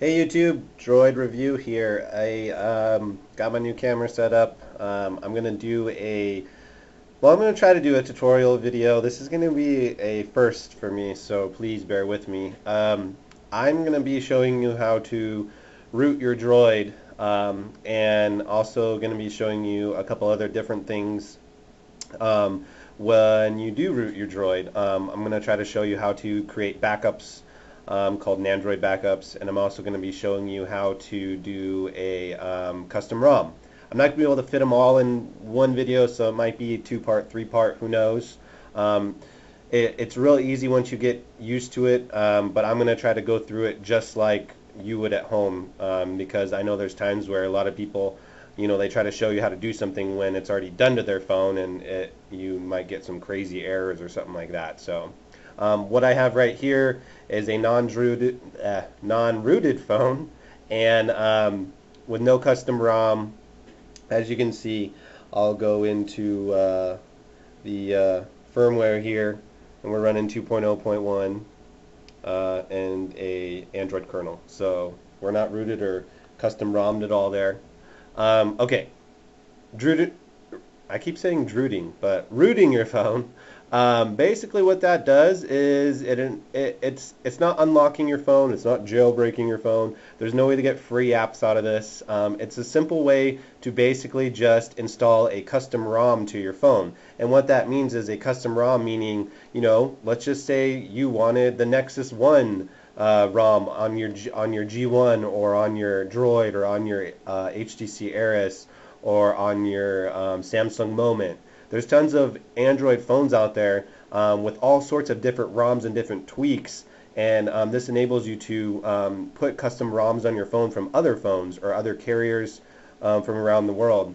Hey YouTube, Droid Review here. I um, got my new camera set up. Um, I'm going to do a, well I'm going to try to do a tutorial video. This is going to be a first for me, so please bear with me. Um, I'm going to be showing you how to root your droid um, and also going to be showing you a couple other different things um, when you do root your droid. Um, I'm going to try to show you how to create backups um, called Nandroid Backups, and I'm also going to be showing you how to do a um, custom ROM. I'm not going to be able to fit them all in one video, so it might be two-part, three-part, who knows. Um, it, it's real easy once you get used to it, um, but I'm going to try to go through it just like you would at home, um, because I know there's times where a lot of people you know, they try to show you how to do something when it's already done to their phone and it, you might get some crazy errors or something like that. So um, what I have right here is a non-rooted, uh, non-rooted phone, and um, with no custom ROM. As you can see, I'll go into uh, the uh, firmware here, and we're running 2.0.1 uh, and a Android kernel. So we're not rooted or custom ROMmed at all there. Um, okay, I keep saying drooting, but rooting your phone. Um, basically, what that does is it, it, it's it's not unlocking your phone. It's not jailbreaking your phone. There's no way to get free apps out of this. Um, it's a simple way to basically just install a custom ROM to your phone. And what that means is a custom ROM, meaning you know, let's just say you wanted the Nexus One. Uh, ROM on your on your G1 or on your Droid or on your uh, HTC Eris or on your um, Samsung Moment there's tons of Android phones out there um, with all sorts of different ROMs and different tweaks. And um, this enables you to um, put custom ROMs on your phone from other phones or other carriers um, from around the world.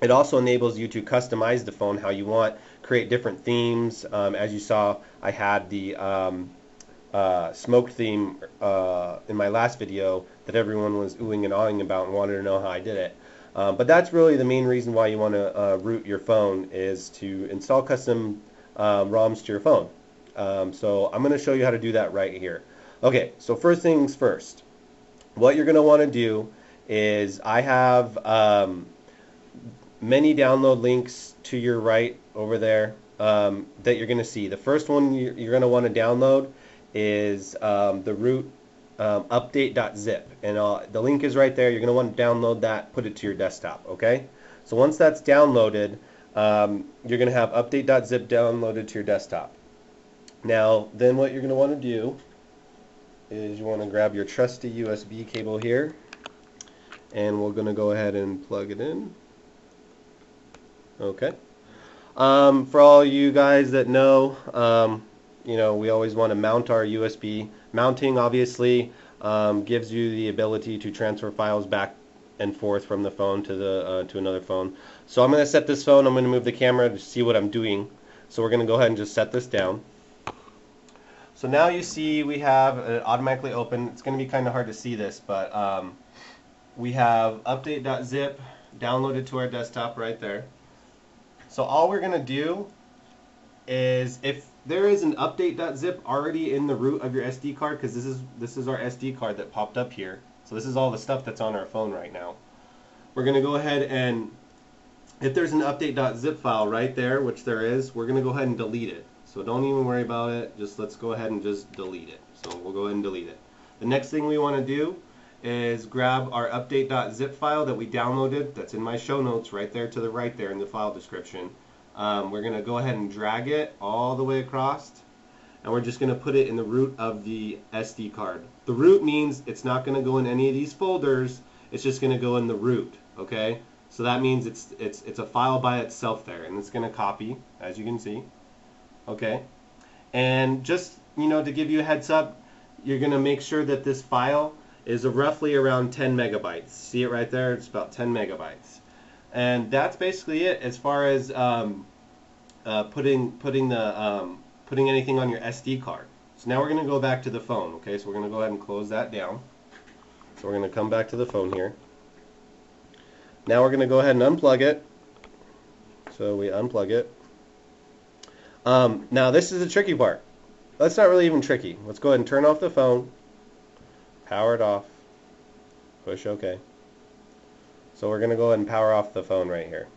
It also enables you to customize the phone how you want, create different themes. Um, as you saw, I had the uh, smoke theme uh, in my last video that everyone was oohing and awing about and wanted to know how I did it. Um, but that's really the main reason why you want to uh, root your phone is to install custom um, ROMs to your phone. Um, so I'm going to show you how to do that right here. Okay, so first things first. What you're going to want to do is I have um, many download links to your right over there um, that you're going to see. The first one you're, going to want to download is um, the root um, update.zip. And uh, the link is right there. You're going to want to download that, put it to your desktop, okay? So once that's downloaded, um, you're going to have update.zip downloaded to your desktop. Now, then what you're going to want to do is you want to grab your trusty USB cable here, and we're going to go ahead and plug it in. Okay. Um, for all you guys that know, um, you know, we always want to mount our USB. Mounting obviously um, gives you the ability to transfer files back and forth from the phone to the uh, to another phone. So I'm going to set this phone. I'm going to move the camera to see what I'm doing. So we're going to go ahead and just set this down. So now you see we have it automatically open. It's going to be kind of hard to see this, but um, we have update.zip downloaded to our desktop right there. So all we're going to do is if there is an update.zip already in the root of your SD card because this is this is our SD card that popped up here. So this is all the stuff that's on our phone right now. We're going to go ahead and if there's an update.zip file right there, which there is, we're going to go ahead and delete it. So don't even worry about it. Just let's go ahead and just delete it. So we'll go ahead and delete it. The next thing we want to do is grab our update.zip file that we downloaded that's in my show notes right there to the right there in the file description um, we're going to go ahead and drag it all the way across and we're just going to put it in the root of the SD card. The root means it's not going to go in any of these folders, it's just going to go in the root, okay? So that means it's, it's, it's a file by itself there and it's going to copy, as you can see, okay? And just, you know, to give you a heads up, you're going to make sure that this file is roughly around 10 megabytes. See it right there? It's about 10 megabytes. And that's basically it as far as um, uh, putting putting the um, putting anything on your SD card. So now we're going to go back to the phone. Okay, so we're going to go ahead and close that down. So we're going to come back to the phone here. Now we're going to go ahead and unplug it. So we unplug it. Um, now this is the tricky part. That's not really even tricky. Let's go ahead and turn off the phone, power it off, Push OK. So we're going to go ahead and power off the phone right here.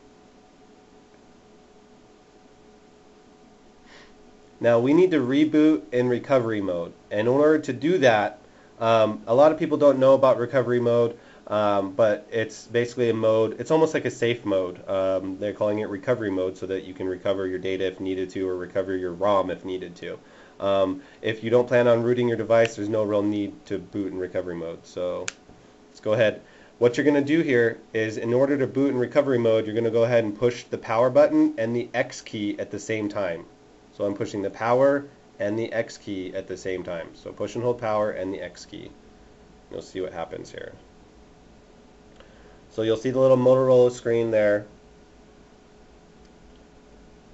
Now we need to reboot in recovery mode. And in order to do that, um, a lot of people don't know about recovery mode, um, but it's basically a mode, it's almost like a safe mode. Um, they're calling it recovery mode so that you can recover your data if needed to or recover your ROM if needed to. Um, if you don't plan on rooting your device, there's no real need to boot in recovery mode. So let's go ahead. What you're going to do here is in order to boot in recovery mode, you're going to go ahead and push the power button and the X key at the same time. So I'm pushing the power and the X key at the same time. So push and hold power and the X key. You'll see what happens here. So you'll see the little Motorola screen there.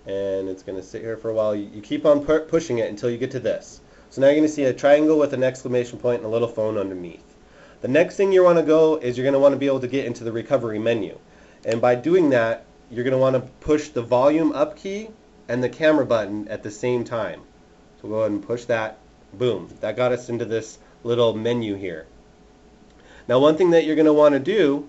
And it's going to sit here for a while. You, keep on pu pushing it until you get to this. So now you're going to see a triangle with an exclamation point and a little phone underneath. The next thing you want to go is you're going to want to be able to get into the recovery menu. And by doing that, you're going to want to push the volume up key and the camera button at the same time. So we'll go ahead and push that. Boom. That got us into this little menu here. Now one thing that you're going to want to do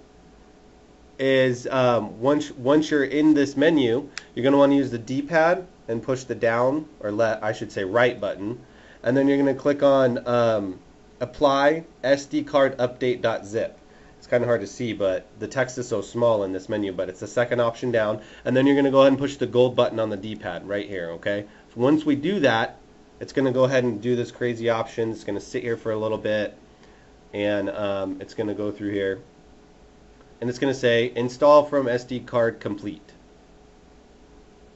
is um, once, once you're in this menu, you're going to want to use the D-pad and push the down, or let I should say right button. And then you're going to click on um, apply SD card update.zip. It's kind of hard to see, but the text is so small in this menu, but it's the second option down. And then you're going to go ahead and push the gold button on the D-pad right here, okay? Once we do that, it's going to go ahead and do this crazy option. It's going to sit here for a little bit, and um, it's going to go through here. And it's going to say, install from SD card complete.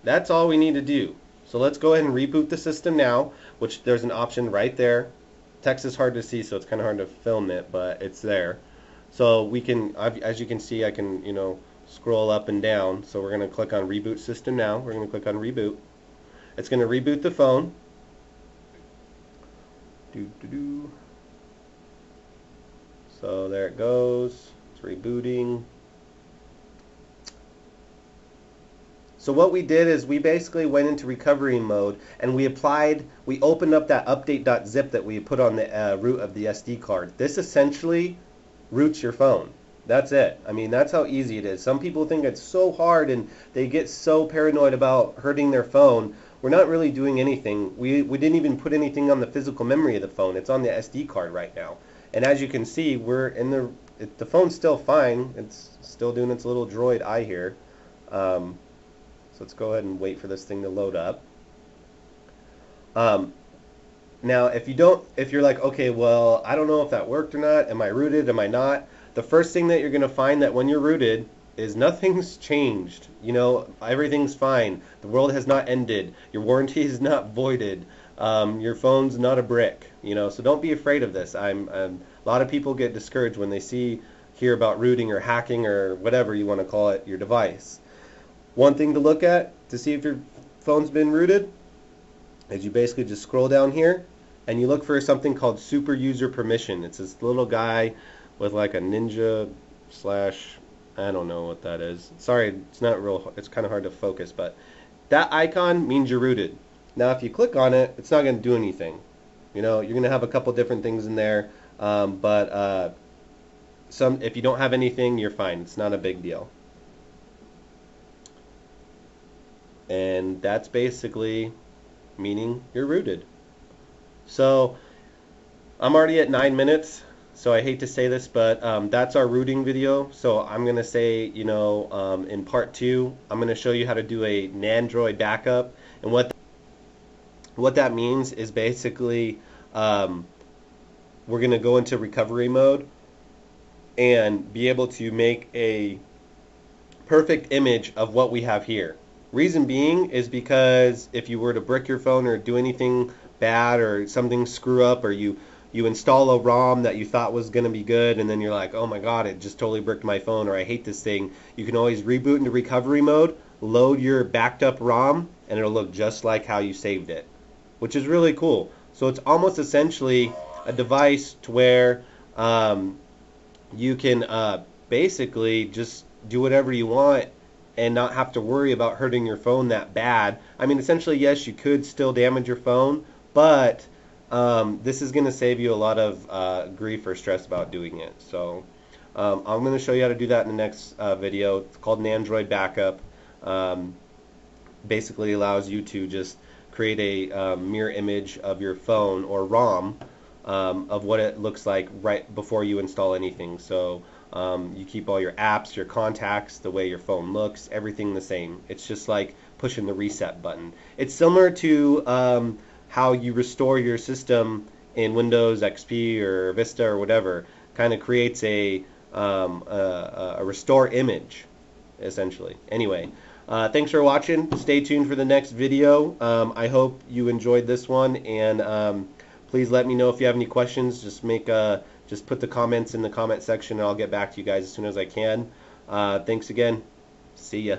That's all we need to do. So let's go ahead and reboot the system now, which there's an option right there. Text is hard to see, so it's kind of hard to film it, but it's there. So we can, as you can see, I can, you know, scroll up and down. So we're going to click on Reboot System now. We're going to click on Reboot. It's going to reboot the phone. So there it goes. It's rebooting. So what we did is we basically went into recovery mode and we applied, we opened up that update.zip that we put on the uh, root of the SD card. This essentially roots your phone. That's it. I mean, that's how easy it is. Some people think it's so hard and they get so paranoid about hurting their phone. We're not really doing anything. We, we didn't even put anything on the physical memory of the phone. It's on the SD card right now. And as you can see, we're in the, it, the phone's still fine. It's still doing its little droid eye here. Um, so let's go ahead and wait for this thing to load up. Um, now, if you don't, if you're like, okay, well, I don't know if that worked or not. Am I rooted? Am I not? The first thing that you're going to find that when you're rooted is nothing's changed. You know, everything's fine. The world has not ended. Your warranty is not voided. Um, your phone's not a brick. You know, so don't be afraid of this. I'm, I'm a lot of people get discouraged when they see hear about rooting or hacking or whatever you want to call it your device. One thing to look at to see if your phone's been rooted is you basically just scroll down here and you look for something called super user permission. It's this little guy with like a ninja slash I don't know what that is. Sorry, it's not real. It's kind of hard to focus, but that icon means you're rooted. Now, if you click on it, it's not going to do anything. You know, you're going to have a couple different things in there, um, but uh, some if you don't have anything, you're fine. It's not a big deal. And that's basically meaning you're rooted. So I'm already at nine minutes, so I hate to say this, but um, that's our rooting video. So I'm to say, you know, um, in part two, I'm to show you how to do a Nandroid backup. And what, what that means is basically um, we're to go into recovery mode and be able to make a perfect image of what we have here. Reason being is because if you were to brick your phone or do anything bad or something screw up or you you install a ROM that you thought was going to be good and then you're like, oh my god, it just totally bricked my phone or I hate this thing. You can always reboot into recovery mode, load your backed up ROM, and it'll look just like how you saved it, which is really cool. So it's almost essentially a device to where um, you can uh, basically just do whatever you want and not have to worry about hurting your phone that bad. I mean, essentially, yes, you could still damage your phone, but um, this is going to save you a lot of uh, grief or stress about doing it. So Um, I'm going to show you how to do that in the next uh, video. It's called a Nandroid backup. Um, basically allows you to just create a um, mirror image of your phone or ROM um, of what it looks like right before you install anything. So um, you keep all your apps, your contacts, the way your phone looks, everything the same. It's just like pushing the reset button. It's similar to um, how you restore your system in Windows XP or Vista or whatever. Kind of creates a, um, a, a restore image, essentially. Anyway. Uh, thanks for watching. Stay tuned for the next video. Um, I hope you enjoyed this one, and um, please let me know if you have any questions. Just make uh, just put the comments in the comment section, and I'll get back to you guys as soon as I can. Uh, thanks again. See ya.